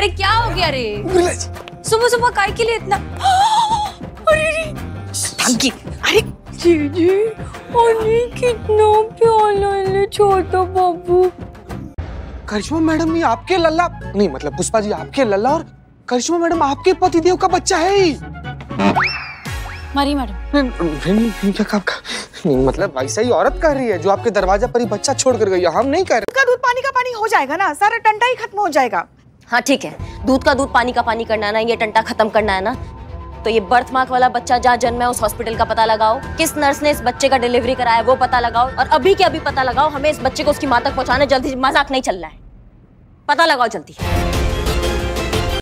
अरे क्या हो गया रे? सुबह सुबह काय के लिए इतना? अरे रे धमकी अरे जीजी अरे कितना प्यारा है छोटा बाबू। करिश्मा मैडम ये आपके लल्ला नहीं मतलब पुष्पा जी आपके लल्ला और करिश्मा मैडम आपके पतिदेव का बच्चा है ही मारी मैडम। नहीं, नहीं, नहीं, क्या काम का? नहीं मतलब वैसा ही औरत कर रही है जो आपके दरवाज़ा पर ही बच्चा छोड़ कर गई है। हम नहीं कह रहे। दूध पानी का पानी हो जाएगा ना सारा टंटा ही खत्म हो जाएगा। हाँ ठीक है। दूध का दूध, पानी का पानी करना है ना, ये टंटा खत्म करना है ना। तो ये बर्थ मार्क वाला बच्चा जहाँ जन्म है, उस हॉस्पिटल का पता लगाओ। किस नर्स ने इस बच्चे का डिलीवरी कराया, वो पता लगाओ। और अभी के अभी पता लगाओ, हमें इस बच्चे को उसकी माँ तक पहुँचाना जल्दी मज़ाक नहीं चल रहा है। पता लगाओ जल्दी।